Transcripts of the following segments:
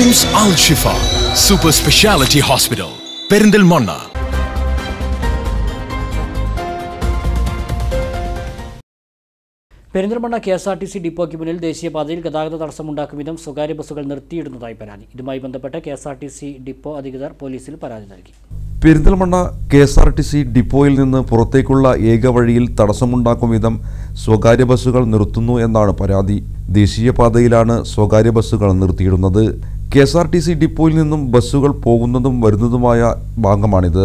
KIMS Al Shifa super speciality hospital Perinthalmanna Perinthalmanna K S R T C ഡിപ്പോയ്ക്ക് മുന്നിൽ ദേശീയപാതയിൽ ഗതാഗത തടസ്സമുണ്ടാക്കും വിധം സ്വകാര്യ ബസ്സുകൾ നിർത്തിയിടുന്നതായി പരാതി. ഇതുമായി ബന്ധപ്പെട്ട് K S R T C depot അധികൃതർ പോലീസിൽ പരാതി നൽകി. Perinthalmanna K S R T C ഡിപ്പോയിൽ നിന്ന് പുറത്തേക്കുള്ള ഏക വഴിയിൽ തടസ്സമുണ്ടാക്കും വിധം സ്വകാര്യ ബസ്സുകൾ നിർത്തുന്നു എന്നാണ് പരാതി. ദേശീയപാതയിലാണ് സ്വകാര്യ ബസ്സുകൾ നിർത്തിയിടുന്നത്. K S R T C ഡിപ്പോയിൽ നിന്നും ബസ്സുകൾ പോകുന്നതും വരുന്നതുമായ ഭാഗമാണിത്.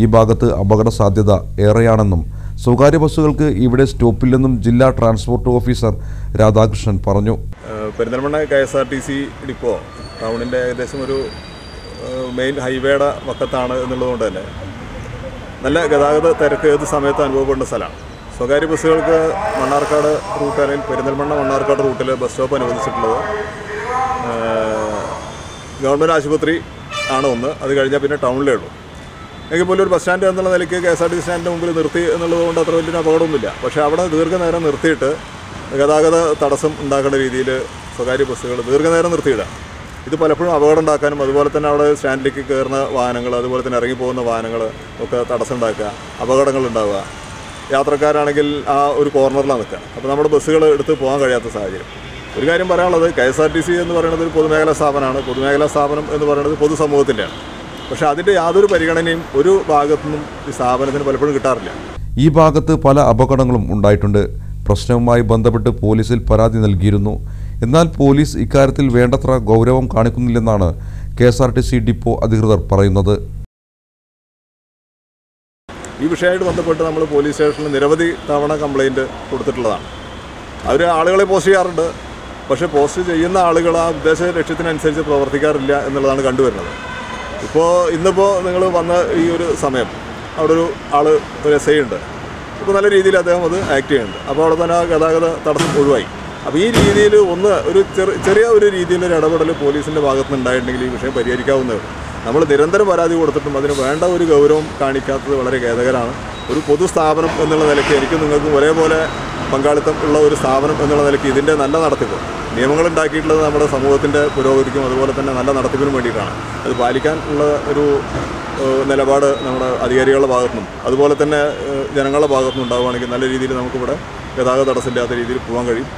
ഈ ഭാഗത്ത് അപകട സാധ്യത ഏറെയാണെന്നും സ്വകാര്യ ബസ്സുകൾക്ക് ഇവിടെ സ്റ്റോപ്പില്ലെന്നും ജില്ലാ ട്രാൻസ്പോർട്ട് ഓഫീസർ രാധാകൃഷ്ണൻ പറഞ്ഞു. Perinthalmanna K S R T C depot ടൗണിന്റെ ഏകദേശം ഒരു മെയിൻ ഹൈവേയുടെ വക്കത്താണ് എന്നുള്ളതുകൊണ്ട് തന്നെ നല്ല ഗതാഗത തിരക്ക് ഏത് സമയത്ത് അനുഭവപ്പെടുന്ന സ്ഥലമാണ്. സ്വകാര്യ ബസ്സുകൾക്ക് മണ്ണാർക്കാട് റൂട്ട് അല്ലെങ്കിൽ പെരിന്തൽമണ്ണ മണ്ണാർക്കാട് റൂട്ടിൽ ബസ് സ്റ്റോപ്പ് അനുവദിച്ചിട്ടുള്ളത്. ഗവൺമെന്റ് ആശുപത്രി ആണ് ഒന്ന്. അത് കഴിഞ്ഞാൽ പിന്നെ ടൗണിലേ ഉള്ളൂ. എങ്കിൽ പോലും ഒരു ബസ് സ്റ്റാൻഡ് എന്നുള്ള നിലയ്ക്ക് കെ എസ് ആർ ടി സ്റ്റാൻഡിന്റെ മുമ്പിൽ നിർത്തി എന്നുള്ളത് കൊണ്ട് അത്ര വലിയൊരു അപകടമൊന്നുമില്ല. പക്ഷേ അവിടെ ദീർഘനേരം നിർത്തിയിട്ട് ഗതാഗത തടസ്സം ഉണ്ടാക്കേണ്ട രീതിയിൽ സ്വകാര്യ ബസ്സുകൾ ദീർഘനേരം നിർത്തിയിടാം. ഇത് പലപ്പോഴും അപകടം ഉണ്ടാക്കാനും അതുപോലെ തന്നെ അവിടെ സ്റ്റാൻഡിലേക്ക് കയറുന്ന വാഹനങ്ങൾ അതുപോലെ തന്നെ ഇറങ്ങിപ്പോകുന്ന വാഹനങ്ങൾ ഒക്കെ തടസ്സം ഉണ്ടാക്കുക അപകടങ്ങൾ ഉണ്ടാവുക. യാത്രക്കാരാണെങ്കിൽ ആ ഒരു കോർണറിലാണ് നിൽക്കുക. അപ്പോൾ നമ്മുടെ ബസ്സുകൾ എടുത്ത് പോകാൻ കഴിയാത്ത സാഹചര്യം. ഒരു കാര്യം പറയാനുള്ളത് K S R T C എന്ന് പറയുന്നത് ഒരു പൊതുമേഖലാ സ്ഥാപനമാണ്. പൊതുമേഖലാ സ്ഥാപനം എന്ന് പറയുന്നത് പൊതുസമൂഹത്തിന്റെയാണ് പക്ഷേ അതിന്റെ യാതൊരു പരിഗണനയും ഒരു ഭാഗത്തു നിന്നും ഈ സ്ഥാപനത്തിന് പലപ്പോഴും കിട്ടാറില്ല. ഈ ഭാഗത്ത് പല അപകടങ്ങളും ഉണ്ടായിട്ടുണ്ട്. പ്രശ്നവുമായി ബന്ധപ്പെട്ട് പോലീസിൽ പരാതി നൽകിയിരുന്നു. എന്നാൽ പോലീസ് ഇക്കാര്യത്തിൽ വേണ്ടത്ര ഗൗരവം കാണിക്കുന്നില്ലെന്നാണ് K S R T C depot അധികൃതർ പറയുന്നത്. ഈ വിഷയമായിട്ട് ബന്ധപ്പെട്ട് നമ്മൾ പോലീസ് സ്റ്റേഷനിൽ നിരവധി തവണ കംപ്ലൈന്റ് കൊടുത്തിട്ടുള്ളതാണ്. അവർ ആളുകളെ പോസ്റ്റ് ചെയ്യാറുണ്ട്. പക്ഷേ പോസ്റ്റ് ചെയ്യുന്ന ആളുകൾ ആ ഉദ്ദേശ ലക്ഷ്യത്തിനനുസരിച്ച് പ്രവർത്തിക്കാറില്ല എന്നുള്ളതാണ് കണ്ടുവരുന്നത്. ഇപ്പോൾ ഇന്നിപ്പോൾ നിങ്ങൾ വന്ന ഈ ഒരു സമയം അവിടെ ഒരു ആൾ ഒരു എസ് ഐ ഉണ്ട്. ഇപ്പോൾ നല്ല രീതിയിൽ അദ്ദേഹം അത് ആക്ട് ചെയ്യുന്നുണ്ട്. അപ്പോൾ അവിടെ തന്നെ ആ ഗതാഗത തടസ്സം ഒഴിവായി. അപ്പോൾ ഈ രീതിയിൽ ഒന്ന് ഒരു ചെറിയ ഒരു രീതിയിലൊരു ഇടപെടൽ പോലീസിന്റെ ഭാഗത്ത് ഉണ്ടായിട്ടുണ്ടെങ്കിൽ ഈ വിഷയം പരിഹരിക്കാവുന്നതാണ് നമ്മൾ നിരന്തരം പരാതി കൊടുത്തിട്ടും അതിന് വേണ്ട ഒരു ഗൗരവം കാണിക്കാത്തത് വളരെ ഖേദകരമാണ്. ഒരു പൊതു സ്ഥാപനം എന്നുള്ള നിലയ്ക്ക് എനിക്കും നിങ്ങൾക്കും ഒരേപോലെ പങ്കാളിത്തം ഉള്ള ഒരു സ്ഥാപനം എന്നുള്ള നിലയ്ക്ക് ഇതിന്റെ നല്ല നടത്തിപ്പ്. നിയമങ്ങൾ ഉണ്ടാക്കിയിട്ടുള്ളത് നമ്മുടെ സമൂഹത്തിന്റെ പുരോഗതിക്കും അതുപോലെ തന്നെ നല്ല നടത്തിപ്പിനും വേണ്ടിയിട്ടാണ്. അത് പാലിക്കാൻ ഉള്ള ഒരു നിലപാട് നമ്മുടെ അധികാരികളുടെ ഭാഗത്തുനിന്നും അതുപോലെ തന്നെ ജനങ്ങളുടെ ഭാഗത്തുനിന്നും ഉണ്ടാവുകയാണെങ്കിൽ നല്ല രീതിയിൽ നമുക്കിവിടെ ഗതാഗത തടസ്സമില്ലാത്ത രീതിയിൽ പോകാൻ കഴിയും.